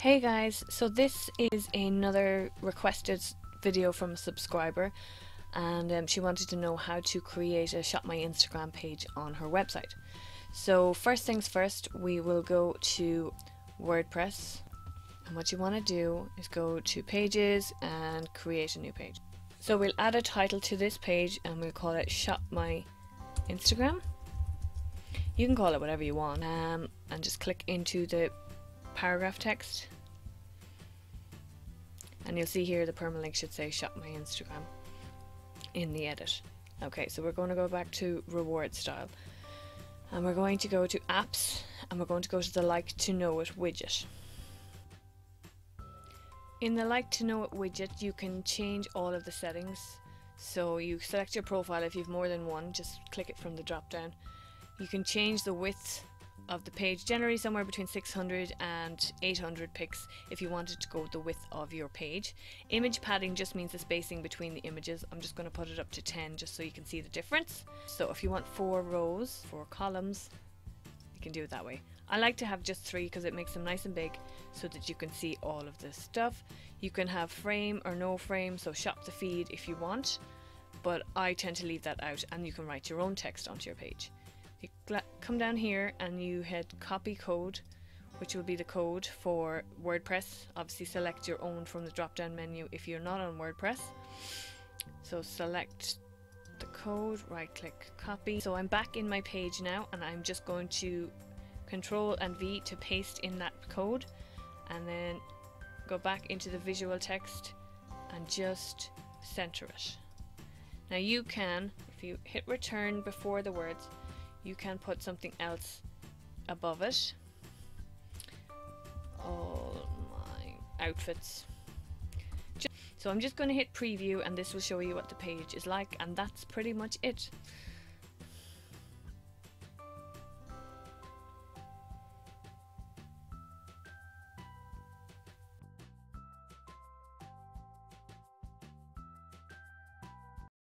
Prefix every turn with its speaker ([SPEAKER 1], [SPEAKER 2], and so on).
[SPEAKER 1] Hey guys, so this is another requested video from a subscriber and um, she wanted to know how to create a Shop My Instagram page on her website. So first things first, we will go to WordPress and what you want to do is go to pages and create a new page. So we'll add a title to this page and we'll call it Shop My Instagram. You can call it whatever you want um, and just click into the paragraph text and you'll see here the permalink should say shop my Instagram in the edit. Okay so we're going to go back to RewardStyle. And we're going to go to apps and we're going to go to the like to know it widget. In the like to know it widget you can change all of the settings. So you select your profile. If you've more than one just click it from the drop down. You can change the width of the page, generally somewhere between 600 and 800 pics if you wanted to go the width of your page. Image padding just means the spacing between the images. I'm just going to put it up to 10 just so you can see the difference. So if you want four rows, four columns, you can do it that way. I like to have just three because it makes them nice and big so that you can see all of this stuff. You can have frame or no frame, so shop the feed if you want, but I tend to leave that out and you can write your own text onto your page you come down here and you hit copy code which will be the code for WordPress. Obviously select your own from the drop down menu if you're not on WordPress. So select the code right click copy. So I'm back in my page now and I'm just going to control and V to paste in that code and then go back into the visual text and just center it. Now you can if you hit return before the words you can put something else above it. All my outfits. So I'm just going to hit preview and this will show you what the page is like and that's pretty much it.